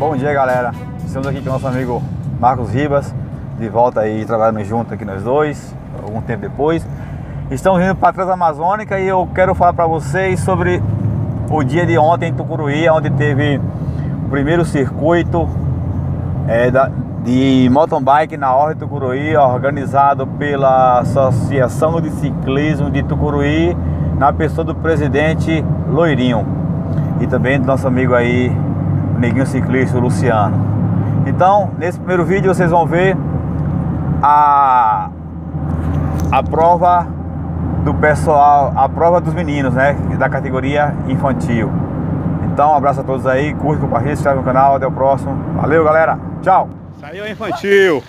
Bom dia galera, estamos aqui com o nosso amigo Marcos Ribas, de volta aí trabalhando junto aqui nós dois, algum tempo depois. Estamos indo para a Transamazônica e eu quero falar para vocês sobre o dia de ontem em Tucuruí, onde teve o primeiro circuito é, da, de mountain bike na Orla de Tucuruí, organizado pela Associação de Ciclismo de Tucuruí, na pessoa do presidente Loirinho e também do nosso amigo aí neguinho ciclista, Luciano. Então, nesse primeiro vídeo vocês vão ver a, a prova do pessoal, a prova dos meninos, né? Da categoria infantil. Então, um abraço a todos aí, curte, compartilhe, se inscreve no canal, até o próximo. Valeu, galera. Tchau. Saiu infantil.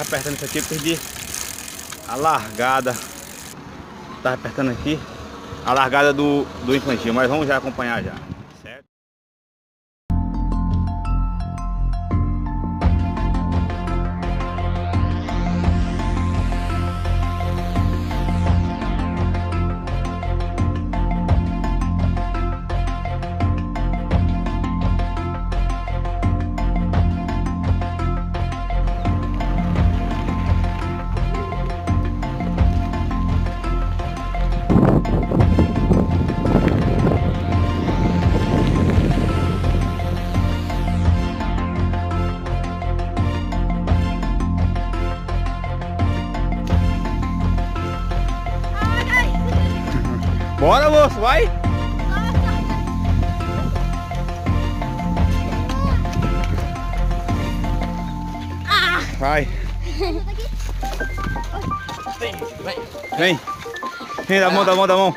Apertando isso aqui, eu perdi a largada. Tava apertando aqui a largada do, do infantil, mas vamos já acompanhar já. Bora, moço, vai! Vai! Vem! Vem, dá a mão, dá a mão, dá a mão!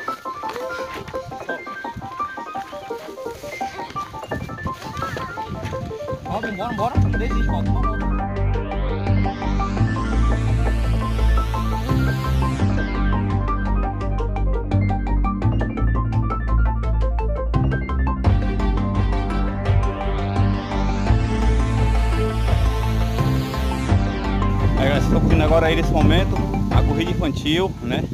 Bora, bora, bora. Não desiste, volta. Vamos, Estão curtindo agora aí nesse momento a corrida infantil, né?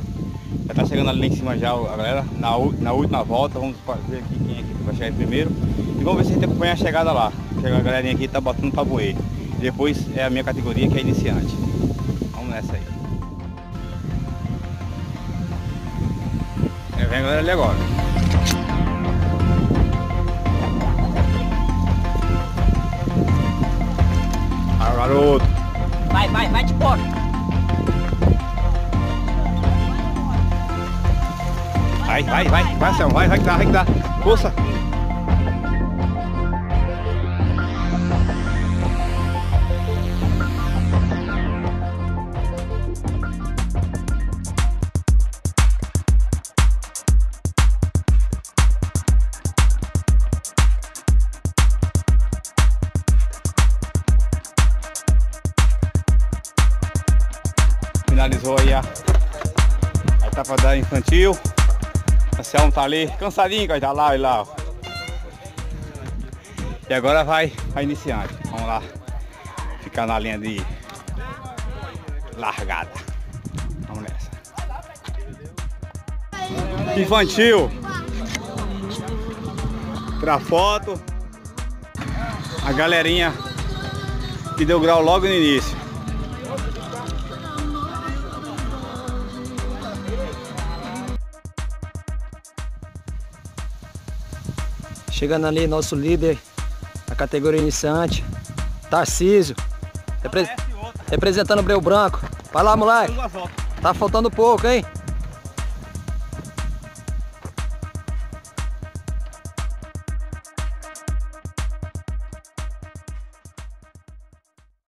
Já tá chegando ali em cima já a galera, na, na última volta, vamos ver aqui quem é que vai chegar primeiro. E vamos ver se a gente acompanha a chegada lá. Chega a galerinha aqui tá botando pra voer. E depois é a minha categoria que é iniciante. Vamos nessa aí. É, vem a galera ali agora. Ah, garoto. Vai, vai, vai de porta. Vai, vai, vai, vai, Céu, vai, vai que dá, vai que dá. Força. Finalizou aí a, a etapa da infantil. O Anselmo tá ali, cansadinho, que tá lá e lá. ó. E agora vai a iniciante. Vamos lá. Ficar na linha de largada. Vamos nessa. Infantil. Tirar foto. A galerinha que deu grau logo no início. Chegando ali, nosso líder da categoria iniciante, Tarcísio, repre- representando o Breu Branco. Vai lá, moleque. Tá faltando pouco, hein?